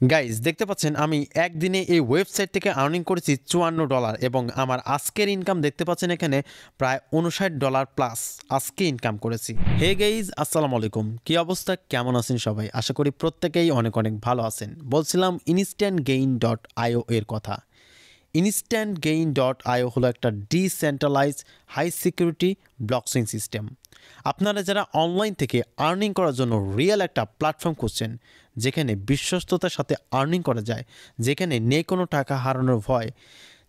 Guys দেখতে পাচ্ছেন, আমি একদিনে এই ওয়েবসাইট থেকে আর্নিং করেছি চুয়ান্ন ডলার এবং আমার আজকের ইনকাম দেখতে পাচ্ছেন এখানে প্রায় উনষাট ডলার প্লাস আজকে ইনকাম করেছি। হে গাইজ আসসালামু আলাইকুম। কি অবস্থা? কেমন আছেন সবাই? আশা করি প্রত্যেকেই অনেক অনেক ভালো আছেন। বলছিলাম ইনস্ট্যান্ট গেইন ডট আইও এর কথা। ইনস্ট্যান্ট গেইন ডট আইও হলো একটা decentralise high security blockchain system আপনারা যারা অনলাইন থেকে আর্নিং করার জন্য রিয়েল একটা প্ল্যাটফর্ম খুঁজছেন, যেখানে বিশ্বস্ততার সাথে আর্নিং করা যায়, যেখানে নেই কোনো টাকা হারানোর ভয়,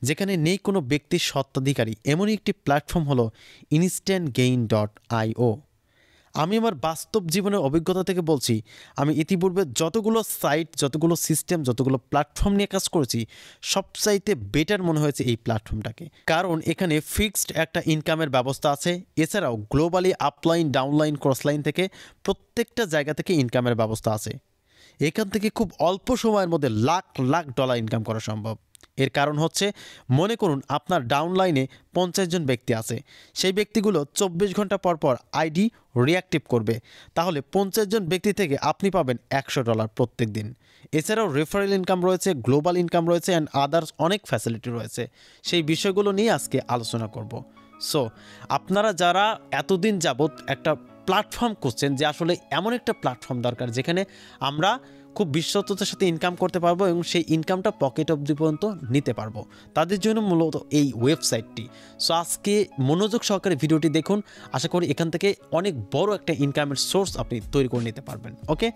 যেখানে নেই কোনো ব্যক্তির স্বত্বাধিকারী, এমনই একটি প্ল্যাটফর্ম হলো ইনস্ট্যান্ট গেইন ডট আইও আমি আমার বাস্তব জীবনের অভিজ্ঞতা থেকে বলছি, আমি ইতিপূর্বে যতগুলো সাইট যতগুলো সিস্টেম যতগুলো প্ল্যাটফর্ম নিয়ে কাজ করেছি, সবচাইতে বেটার মনে হয়েছে এই প্ল্যাটফর্মটাকে কারণ এখানে ফিক্সড একটা ইনকামের ব্যবস্থা আছে, এছাড়াও গ্লোবালি আপলাইন ডাউনলাইন ক্রসলাইন থেকে প্রত্যেকটা জায়গা থেকে ইনকামের ব্যবস্থা আছে। এখান থেকে খুব অল্প সময়ের মধ্যে লাখ লাখ ডলার ইনকাম করা সম্ভব। এর কারণ হচ্ছে, মনে করুন আপনার ডাউনলাইনে পঞ্চাশ জন ব্যক্তি আছে। সেই ব্যক্তিগুলো চব্বিশ ঘণ্টা পর পর আইডি রিঅ্যাক্টিভ করবে। তাহলে পঞ্চাশ জন ব্যক্তি থেকে আপনি পাবেন একশো ডলার প্রত্যেক দিন। এছাড়াও রেফারেল ইনকাম রয়েছে গ্লোবাল ইনকাম রয়েছে অ্যান্ড আদার্স অনেক ফ্যাসিলিটি রয়েছে। সেই বিষয়গুলো নিয়ে আজকে আলোচনা করব। সো আপনারা যারা এতদিন যাবৎ একটা প্ল্যাটফর্ম করছেন যে আসলে এমন একটা প্ল্যাটফর্ম দরকার যেখানে আমরা খুব বিশ্বস্ততার সাথে ইনকাম করতে পারব এবং সেই ইনকামটা পকেট অবধি পর্যন্ত নিতে পারব। তাদের জন্য মূলত এই ওয়েবসাইটটি সো আজকে মনোযোগ সহকারে ভিডিওটি দেখুন। আশা করি এখান থেকে অনেক বড় একটা ইনকামের সোর্স আপনি তৈরি করে নিতে পারবেন। ওকে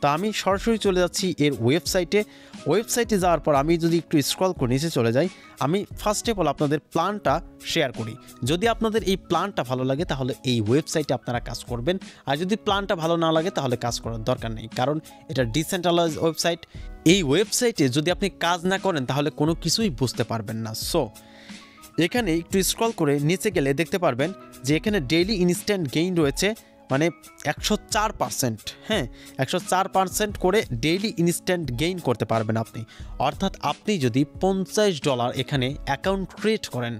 তো আমি সরাসরি চলে যাচ্ছি এর ওয়েবসাইটে ওয়েবসাইটে যাওয়ার পর আমি যদি একটু স্ক্রল করে নিচে চলে যাই আমি ফার্স্ট অফ অল আপনাদের প্ল্যানটা শেয়ার করি। যদি আপনাদের এই প্ল্যানটা ভালো লাগে, তাহলে এই ওয়েবসাইটে আপনারা কাজ করবেন। আর যদি প্ল্যানটা ভালো না লাগে, তাহলে কাজ করার দরকার নেই। কারণ এটা ডিসেন্ট্রালাইজ ওয়েবসাইট এই ওয়েবসাইটে যদি আপনি কাজ না করেন, তাহলে কোনো কিছুই বুঝতে পারবেন না। সো এখানে একটু স্ক্রল করে নিচে গেলে দেখতে পারবেন যে এখানে ডেইলি ইনস্ট্যান্ট গেইন রয়েছে। মানে একশো চার পার্সেন্ট হ্যাঁ একশো চার পার্সেন্ট করে ডেইলি ইনস্ট্যান্ট গেইন করতে পারবেন আপনি। অর্থাৎ আপনি যদি পঞ্চাশ ডলার এখানে অ্যাকাউন্ট ক্রিয়েট করেন,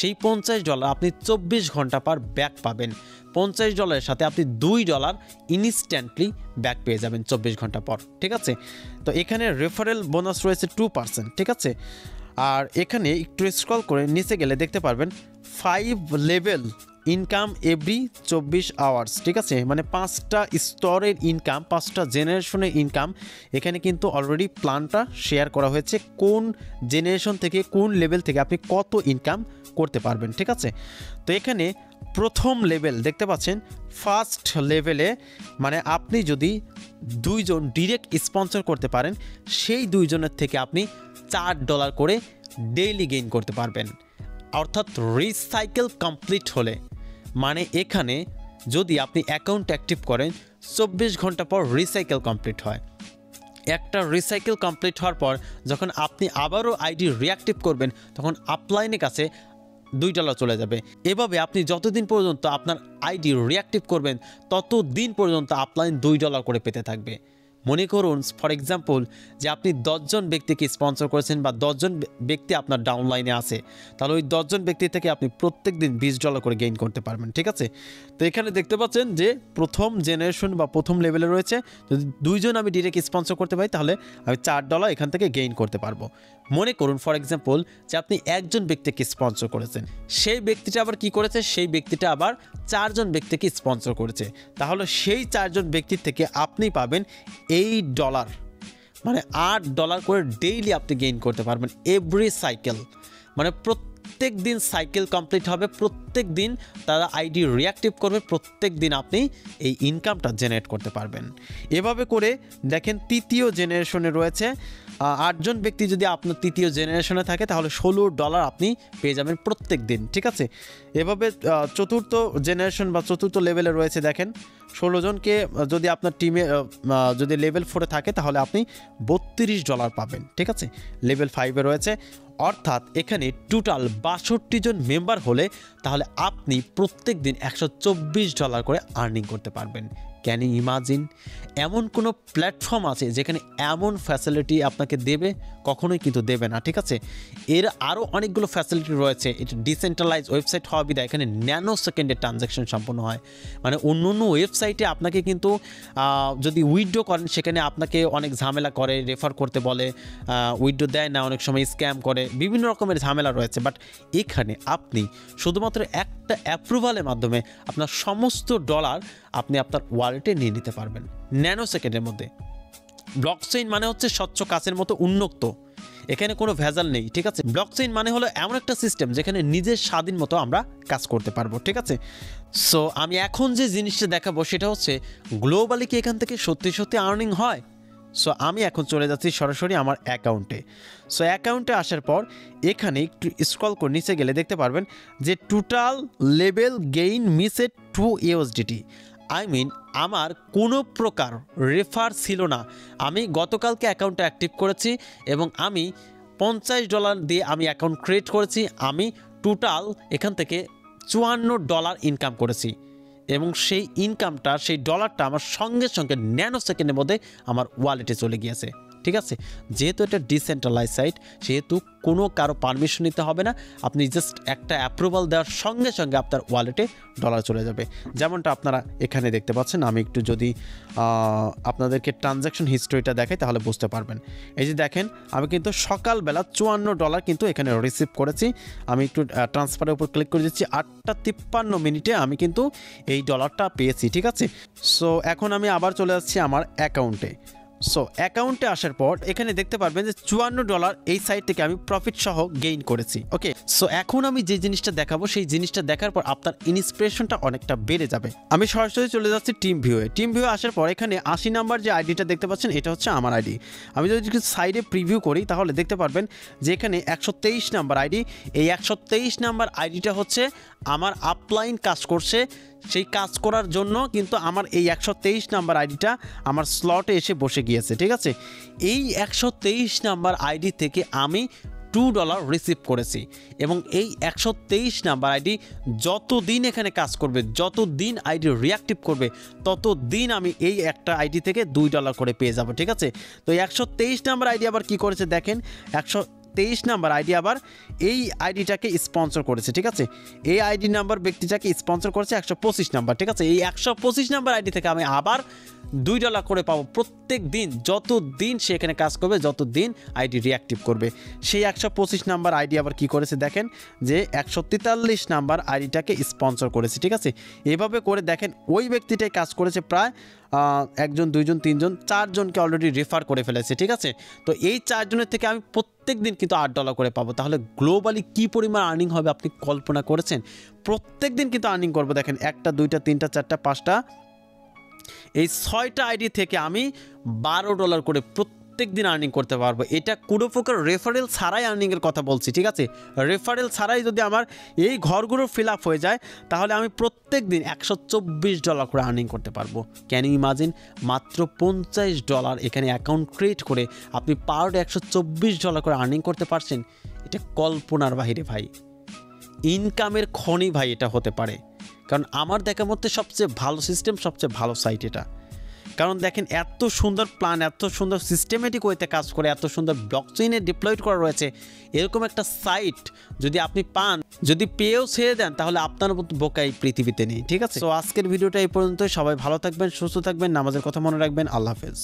সেই পঞ্চাশ ডলার আপনি চব্বিশ ঘণ্টা পর ব্যাক পাবেন। পঞ্চাশ ডলারের সাথে আপনি দুই ডলার ইনস্ট্যান্টলি ব্যাক পেয়ে যাবেন চব্বিশ ঘণ্টা পর, ঠিক আছে? তো এখানে রেফারেল বোনাস রয়েছে টু পার্সেন্ট ঠিক আছে? আর এখানে একটু স্ক্রল করে নিচে গেলে দেখতে পারবেন ফাইভ লেভেল ইনকাম এভরি চব্বিশ আওয়ার্স ঠিক আছে? মানে পাঁচটা স্তরের ইনকাম পাঁচটা জেনারেশনের ইনকাম এখানে কিন্তু অলরেডি প্ল্যানটা শেয়ার করা হয়েছে কোন জেনারেশন থেকে কোন লেভেল থেকে আপনি কত ইনকাম করতে পারবেন, ঠিক আছে? তো এখানে প্রথম লেভেল দেখতে পাচ্ছেন ফার্স্ট লেভেলে মানে আপনি যদি দুইজন ডিরেক্ট স্পন্সর করতে পারেন, সেই দুইজনের থেকে আপনি চার ডলার করে ডেইলি গেইন করতে পারবেন। অর্থাৎ রিসাইকেল কমপ্লিট হলে। মানে এখানে যদি আপনি অ্যাকাউন্ট অ্যাক্টিভ করেন, চব্বিশ ঘণ্টা পর রিসাইকেল কমপ্লিট হয়। একটা রিসাইকেল কমপ্লিট হওয়ার পর যখন আপনি আবারও আইডি রিঅ্যাক্টিভ করবেন, তখন আপলাইনের কাছে দুই ডলার চলে যাবে। এভাবে আপনি যতদিন পর্যন্ত আপনার আইডি রিঅ্যাক্টিভ করবেন তত দিন পর্যন্ত আপলাইন দুই ডলার করে পেতে থাকবে। মনে করুন ফর এক্সাম্পল যে আপনি দশজন ব্যক্তিকে স্পন্সর করেছেন বা দশজন ব্যক্তি আপনার ডাউনলাইনে আছে, তাহলে ওই দশজন ব্যক্তি থেকে আপনি প্রত্যেক দিন বিশ ডলার করে গেইন করতে পারবেন, ঠিক আছে? তো এখানে দেখতে পাচ্ছেন যে প্রথম জেনারেশন বা প্রথম লেভেলে রয়েছে, যদি দুইজন আমি ডিরেক্ট স্পন্সর করতে পারি, তাহলে আমি চার ডলার এখান থেকে গেইন করতে পারব। মনে করুন ফর এক্সাম্পল যে আপনি একজন ব্যক্তিকে স্পন্সর করেছেন। সেই ব্যক্তিটা আবার কি করেছে? সেই ব্যক্তিটা আবার চারজন ব্যক্তিকে স্পন্সর করেছে। তাহলে সেই চারজন ব্যক্তির থেকে আপনি পাবেন এই ডলার মানে আট ডলার করে ডেইলি আপনি গেইন করতে পারবেন এভরি সাইকেল মানে প্রত্যেক দিন সাইকেল কমপ্লিট হবে, প্রত্যেক দিন তারা আইডি রিয়াক্টিভ করবে, প্রত্যেক দিন আপনি এই ইনকামটা জেনারেট করতে পারবেন। এভাবে করে দেখেন, তৃতীয় জেনারেশনে রয়েছে আটজন ব্যক্তি যদি আপনার তৃতীয় জেনারেশনে থাকে, তাহলে ষোলো ডলার আপনি পেয়ে যাবেন প্রত্যেক দিন, ঠিক আছে? এভাবে চতুর্থ জেনারেশন বা চতুর্থ লেভেলে রয়েছে, দেখেন। ষোলো জনকে যদি আপনার টিমে যদি লেভেল ফোরে থাকে, তাহলে আপনি বত্রিশ ডলার পাবেন, ঠিক আছে? লেভেল ফাইভে রয়েছে। অর্থাৎ এখানে টোটাল বাষট্টি জন মেম্বার হলে তাহলে আপনি প্রত্যেক দিন একশো চব্বিশ ডলার করে আর্নিং করতে পারবেন। ক্যান ইমাজিন এমন কোনো প্ল্যাটফর্ম আছে যেখানে এমন ফ্যাসিলিটি আপনাকে দেবে, কখনোই কিন্তু দেবে না, ঠিক আছে? এর আরও অনেকগুলো ফ্যাসিলিটি রয়েছে। এটা ডিসেন্ট্রালাইজ ওয়েবসাইট হওয়া বিধায় এখানে ন্যানো সেকেন্ডের ট্রানজ্যাকশন সম্পন্ন হয়। মানে অন্য অন্য ওয়েবসাইটে আপনাকে কিন্তু যদি উইথড্র করেন, সেখানে আপনাকে অনেক ঝামেলা করে রেফার করতে বলে উইথড্র দেয় না, অনেক সময় স্ক্যাম করে, বিভিন্ন রকমের ঝামেলা রয়েছে। বাট এখানে আপনি শুধুমাত্র একটা অ্যাপ্রুভালের মাধ্যমে আপনার সমস্ত ডলার আপনি আপনার ওয়ালেটে নিয়ে নিতে পারবেন ন্যানো সেকেন্ডের মধ্যে। ব্লকচেইন মানে হচ্ছে স্বচ্ছ কাচের মতো উন্মুক্ত। এখানে কোনো ভেজাল নেই, ঠিক আছে? ব্লকচেইন মানে হলো এমন একটা সিস্টেম যেখানে নিজের স্বাধীন মতো আমরা কাজ করতে পারব, ঠিক আছে? সো আমি এখন যে জিনিসটা দেখাবো সেটা হচ্ছে গ্লোবালি কি এখান থেকে সত্যি সত্যি আর্নিং হয়? সো আমি এখন চলে যাচ্ছি সরাসরি আমার অ্যাকাউন্টে সো অ্যাকাউন্টে আসার পর এখানে একটু স্ক্রল করে নিচে গেলে দেখতে পারবেন যে total level gain missed two USDT I mean আমার কোনো প্রকার রেফার ছিল না। আমি গতকালকে অ্যাকাউন্টটা অ্যাক্টিভ করেছি এবং আমি পঞ্চাশ ডলার দিয়ে আমি অ্যাকাউন্ট ক্রিয়েট করেছি। আমি টোটাল এখান থেকে চুয়ান্ন ডলার ইনকাম করেছি। এবং সেই ইনকামটা সেই ডলারটা আমার সঙ্গে সঙ্গে ন্যানো সেকেন্ডের মধ্যে আমার ওয়ালেটে চলে গিয়েছে। ঠিক আছে? যেহেতু এটা ডিসেন্ট্রালাইজ সাইট সেহেতু কোনো কারও পারমিশন নিতে হবে না। আপনি জাস্ট একটা অ্যাপ্রুভাল দেওয়ার সঙ্গে সঙ্গে আপনার ওয়ালেটে ডলার চলে যাবে। যেমনটা আপনারা এখানে দেখতে পাচ্ছেন, আমি একটু যদি আপনাদেরকে ট্রানজ্যাকশন হিস্ট্রিটা দেখাই, তাহলে বুঝতে পারবেন। এই যে দেখেন, আমি কিন্তু সকালবেলা চুয়ান্ন ডলার কিন্তু এখানে রিসিভ করেছি। আমি একটু ট্রান্সফারের উপর ক্লিক করে দিচ্ছি। আটটা তিপ্পান্ন মিনিটে আমি কিন্তু এই ডলারটা পেয়েছি, ঠিক আছে? সো এখন আমি আবার চলে যাচ্ছি আমার অ্যাকাউন্টে সো অ্যাকাউন্টে আসার পর এখানে দেখতে পারবেন যে চুয়ান্ন ডলার এই সাইট থেকে আমি প্রফিট সহ গেইন করেছি ওকে সো এখন আমি যে জিনিসটা দেখাবো, সেই জিনিসটা দেখার পর আপনার ইন্সপিরেশনটা অনেকটা বেড়ে যাবে। আমি সরাসরি চলে যাচ্ছি টিম ভিউয়ে টিম ভিউ আসার পর এখানে আশি নাম্বার যে আইডিটা দেখতে পাচ্ছেন, এটা হচ্ছে আমার আইডি আমি যদি একটু সাইডে প্রিভিউ করি, তাহলে দেখতে পারবেন যে এখানে একশো তেইশ নাম্বার আইডি এই একশো তেইশ নাম্বার আইডিটা হচ্ছে আমার আপলাইন কাজ করছে সেই কাজ করার জন্য কিন্তু আমার এই একশো তেইশ নাম্বার আইডিটা আমার স্লটে এসে বসে গিয়েছে, ঠিক আছে? এই একশো তেইশ নাম্বার আইডি থেকে আমি টু ডলার রিসিভ করেছি এবং এই একশো তেইশ নাম্বার আইডি যত দিন এখানে কাজ করবে যত দিন আইডি রিয়াক্টিভ করবে তত দিন আমি এই একটা আইডি থেকে দুই ডলার করে পেয়ে যাব, ঠিক আছে? তো একশো তেইশ নাম্বার আইডি আবার কি করেছে দেখেন? একশো তেইশ নাম্বার আইডি আবার এই আইডিটাকে স্পন্সর করেছে, ঠিক আছে? এই আইডি নাম্বার ব্যক্তিটাকে স্পন্সর করেছে একশো পঁচিশ নাম্বার, ঠিক আছে? এই একশো পঁচিশ নাম্বার আইডি থেকে আমি আবার দুই ডলার করে পাবো প্রত্যেক দিন যত দিন সে এখানে কাজ করবে যত দিন আইডি রিঅ্যাক্টিভ করবে। সেই একশো পঁচিশ নাম্বার আইডি আবার কি করেছে দেখেন? যে একশো তেতাল্লিশ নাম্বার আইডিটাকে স্পন্সর করেছে, ঠিক আছে? এভাবে করে দেখেন, ওই ব্যক্তিটাই কাজ করেছে প্রায় একজন, দুইজন, তিনজন, চারজনকে অলরেডি রেফার করে ফেলেছে, ঠিক আছে? তো এই চারজনের থেকে আমি প্রত্যেক দিন কিন্তু আট ডলার করে পাবো। তাহলে গ্লোবালি কী পরিমাণ আর্নিং হবে আপনি কল্পনা করেছেন? প্রত্যেক দিন কিন্তু আর্নিং করব, দেখেন, একটা, দুইটা, তিনটা, চারটা, পাঁচটা এই ছয়টা আইডি থেকে আমি বারো ডলার করে প্রত্যেক দিন আর্নিং করতে পারব। এটা কোনো প্রকার রেফারেল ছাড়াই আর্নিংয়ের কথা বলছি, ঠিক আছে? রেফারেল ছাড়াই যদি আমার এই ঘরগুলো ফিল আপ হয়ে যায়, তাহলে আমি প্রত্যেক দিন একশো চব্বিশ ডলার করে আর্নিং করতে পারব। ক্যান ইউ ইমাজিন মাত্র পঞ্চাশ ডলার এখানে অ্যাকাউন্ট ক্রিয়েট করে আপনি পার ডে একশো চব্বিশ ডলার করে আর্নিং করতে পারছেন? এটা কল্পনার বাহিরে ভাই। ইনকামের খনি ভাই এটা হতে পারে। কারণ আমার দেখার মধ্যে সবচেয়ে ভালো সিস্টেম সবচেয়ে ভালো সাইট এটা। কারণ দেখেন, এত সুন্দর প্ল্যান এত সুন্দর সিস্টেমেটিক ওয়েতে কাজ করে, এত সুন্দর ব্লকচেইনে ডিপ্লয়েড করা রয়েছে, এরকম একটা সাইট যদি আপনি পান, যদি পেয়েও ছেড়ে দেন, তাহলে আপনার বোকা এই পৃথিবীতে নেই, ঠিক আছে? তো আজকের ভিডিওটা এই পর্যন্ত সবাই ভালো থাকবেন, সুস্থ থাকবেন, নামাজের কথা মনে রাখবেন। আল্লাহ হাফেজ।